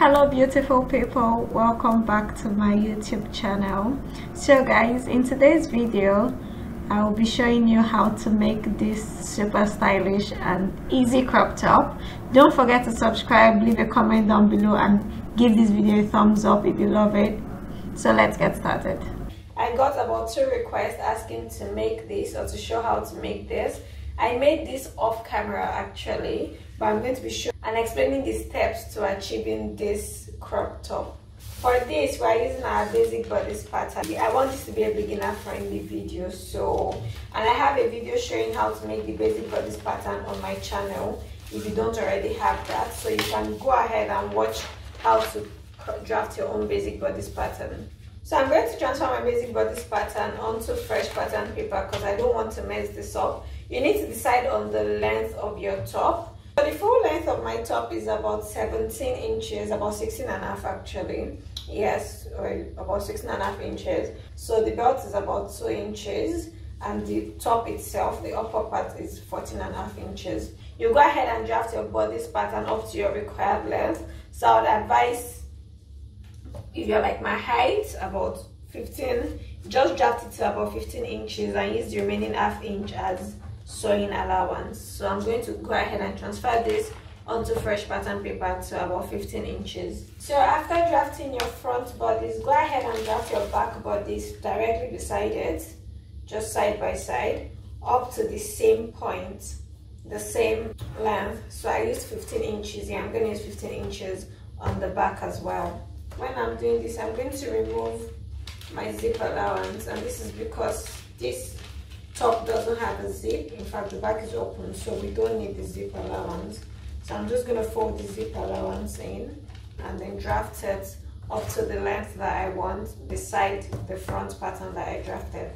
hello beautiful people. Welcome back to my youtube channel. So guys in today's video i will be showing you how to make this super stylish and easy crop top. Don't forget to subscribe leave a comment down below and give this video a thumbs up if you love it. So let's get started. I got about two requests asking to make this or to show how to make this i made this off camera actually but i'm going to be showing and explaining the steps to achieving this crop top. For this, we're using our basic bodice pattern. I want this to be a beginner friendly video, so, and I have a video showing how to make the basic bodice pattern on my channel if you don't already have that. So you can go ahead and watch how to draft your own basic bodice pattern. So I'm going to transfer my basic bodice pattern onto fresh pattern paper because I don't want to mess this up. You need to decide on the length of your top so the full length of my top is about 17 inches, about 16 and a half actually. Yes, about 16 and a half inches. So the belt is about 2 inches and the top itself, the upper part is 14 and a half inches. You go ahead and draft your bodice pattern up to your required length. So I would advise, if you're like my height, about 15, just draft it to about 15 inches and use the remaining half inch as sewing allowance. So i'm going to go ahead and transfer this onto fresh pattern paper to about 15 inches. So after drafting your front bodice go ahead and draft your back bodice directly beside it just side by side up to the same point the same length. So i used 15 inches yeah i'm going to use 15 inches on the back as well. When i'm doing this i'm going to remove my zip allowance and this is because this top doesn't have a zip in fact the back is open so we don't need the zip allowance. So i'm just going to fold the zip allowance in and then draft it up to the length that i want beside the front pattern that i drafted.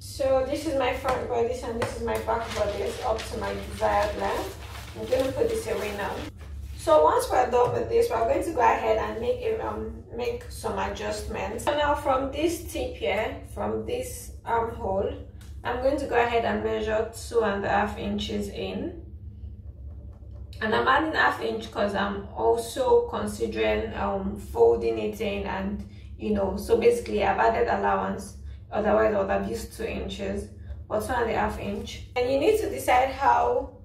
So this is my front bodice and this is my back bodice up to my desired length. I'm to put this away now. So once we're done with this we're going to go ahead and make a, um make some adjustments. So now from this tip here from this armhole I'm going to go ahead and measure two and a half inches in. And I'm adding half inch because I'm also considering um, folding it in and you know so basically I've added allowance otherwise I would have used two inches or two and a half inch. And you need to decide how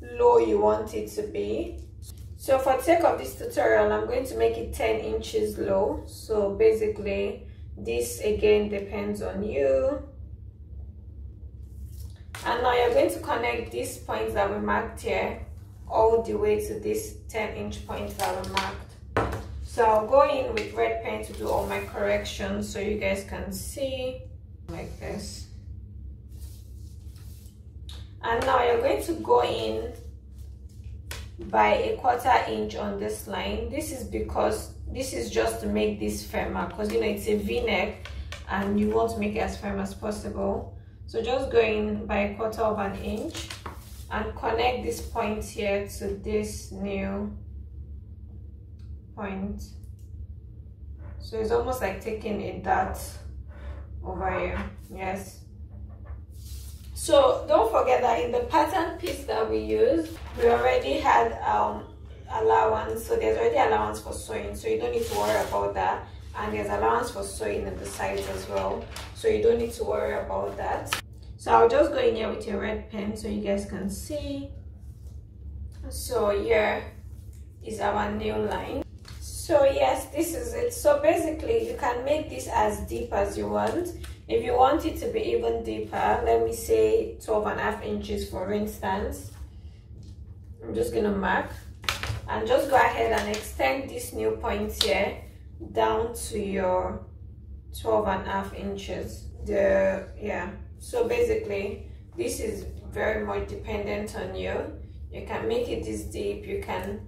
low you want it to be. So for the sake of this tutorial I'm going to make it 10 inches low. So basically this again depends on you and now you're going to connect these points that we marked here all the way to this 10 inch point that we marked. So i'll go in with red pen to do all my corrections so you guys can see like this. And now you're going to go in by a quarter inch on this line. This is because this is just to make this firmer because you know it's a v-neck and you want to make it as firm as possible so just go in by a quarter of an inch and connect this point here to this new point. So it's almost like taking a dart over here yes. So don't forget that in the pattern piece that we used we already had um allowance. So there's already allowance for sewing so you don't need to worry about that and there's allowance for sewing in the sides as well so you don't need to worry about that. So i'll just go in here with your red pen so you guys can see. So here is our new line. So yes this is it. So basically you can make this as deep as you want. If you want it to be even deeper let me say 12 and a half inches for instance. I'm just gonna mark and just go ahead and extend this new point here down to your 12 and a half inches. The yeah. So basically this is very much dependent on you. You can make it this deep. You can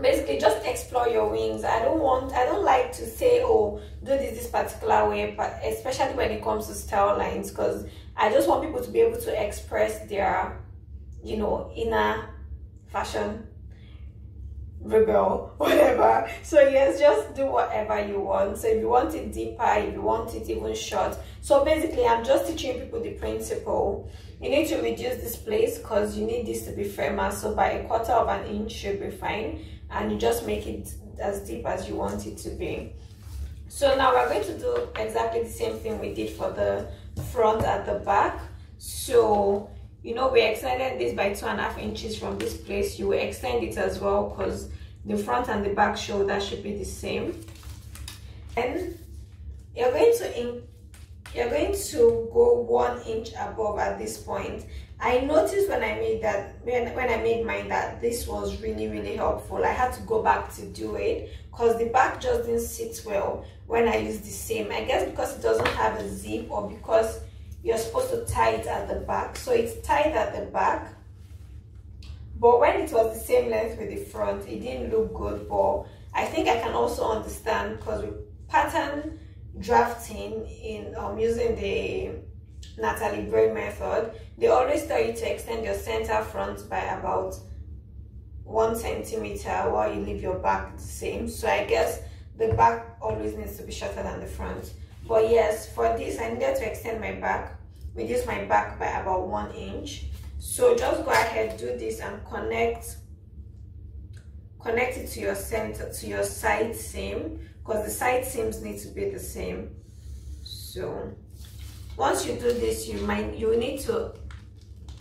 basically just explore your wings. I don't want i don't like to say oh do this this particular way but especially when it comes to style lines because i just want people to be able to express their you know inner fashion rebel whatever. So yes just do whatever you want. So if you want it deeper if you want it even short. So basically i'm just teaching people the principle. You need to reduce this place because you need this to be firmer. So by a quarter of an inch should be fine. And you just make it as deep as you want it to be. So now we're going to do exactly the same thing we did for the front at the back. So you know we extended this by two and a half inches from this place. You will extend it as well because the front and the back shoulder should be the same. And you're going to in, you're going to go one inch above at this point. I noticed when i made that when, when i made mine that this was really really helpful. I had to go back to do it because the back just didn't sit well when i used the same. I guess because it doesn't have a zip or because you're supposed to tie it at the back. So it's tied at the back but when it was the same length with the front it didn't look good. But i think i can also understand because with pattern drafting in um, using the natalie bray method they always tell you to extend your center front by about one centimeter while you leave your back the same. So i guess the back always needs to be shorter than the front but yes for this i needed to extend my back. Reduce my back by about one inch. So just go ahead do this and connect connect it to your center to your side seam because the side seams need to be the same. So once you do this you might you need to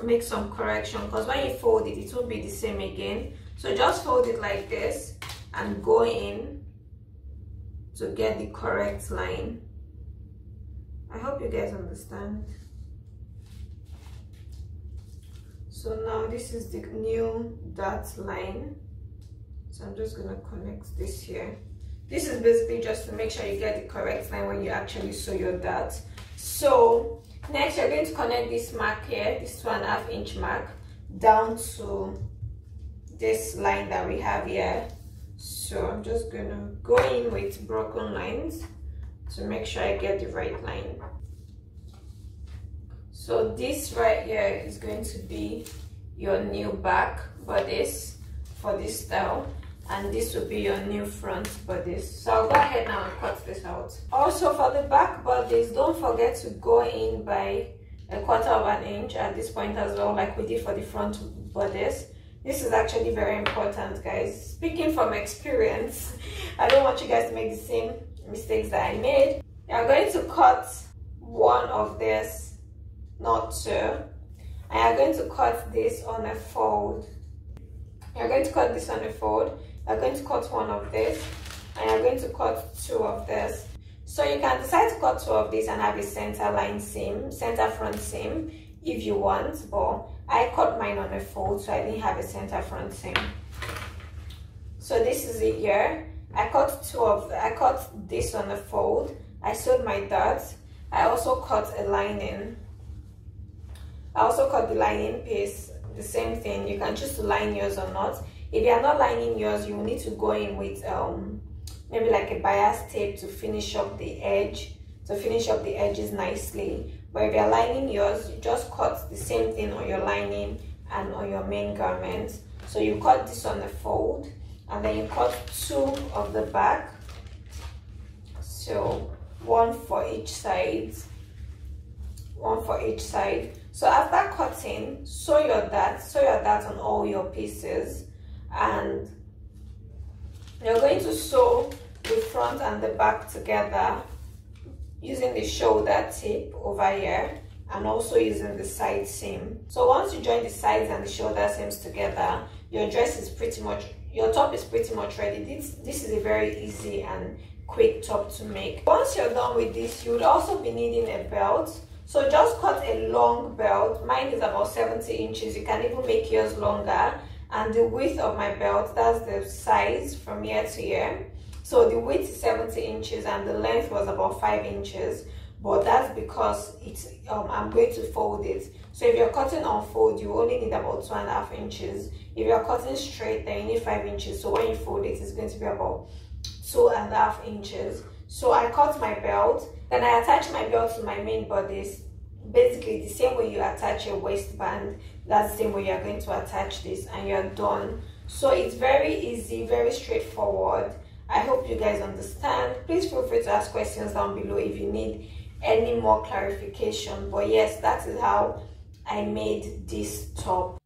make some correction because when you fold it it won't be the same again. So just fold it like this and go in to get the correct line I hope you guys understand. So now this is the new dot line. So I'm just gonna connect this here. This is basically just to make sure you get the correct line when you actually sew your dart. So next you're going to connect this mark here, this a half inch mark, down to this line that we have here. So I'm just gonna go in with broken lines to make sure I get the right line. So this right here is going to be your new back bodice for this style and this will be your new front bodice. So I'll go ahead now and cut this out. Also for the back bodice, don't forget to go in by a quarter of an inch at this point as well like we did for the front bodice. This is actually very important guys. Speaking from experience, I don't want you guys to make the same mistakes that I made. I'm going to cut one of this, not two. You're going to cut this on a fold. You're going to cut this on a fold. You're going to cut one of this. And you're going to cut two of this. So you can decide to cut two of these and have a center line seam, center front seam if you want. But I cut mine on a fold so I didn't have a center front seam. So this is it here. I cut two of, I cut this on a fold. I sewed my darts. I also cut a lining. I also cut the lining piece, the same thing. You can choose to line yours or not. If you are not lining yours, you will need to go in with um, maybe like a bias tape to finish up the edge, to finish up the edges nicely. But if you're lining yours, you just cut the same thing on your lining and on your main garment. So you cut this on the fold and then you cut two of the back. So one for each side. One for each side. So after cutting sew your dart sew your dart on all your pieces. And you're going to sew the front and the back together using the shoulder tip over here and also using the side seam. So once you join the sides and the shoulder seams together your dress is pretty much your top is pretty much ready. This this is a very easy and quick top to make. Once you're done with this you would also be needing a belt. So just cut a long belt. Mine is about 70 inches. You can even make yours longer. And the width of my belt that's the size from here to here so the width is 70 inches and the length was about 5 inches but that's because it's um, I'm going to fold it. So if you're cutting on fold you only need about two and a half inches. If you're cutting straight then you need five inches. So when you fold it it's going to be about two and a half inches. So I cut my belt then I attach my belt to my main bodice basically the same way you attach your waistband. That's the same way you're going to attach this and you're done. So it's very easy very straightforward. I hope you guys understand. Please feel free to ask questions down below if you need any more clarification but yes that is how i made this top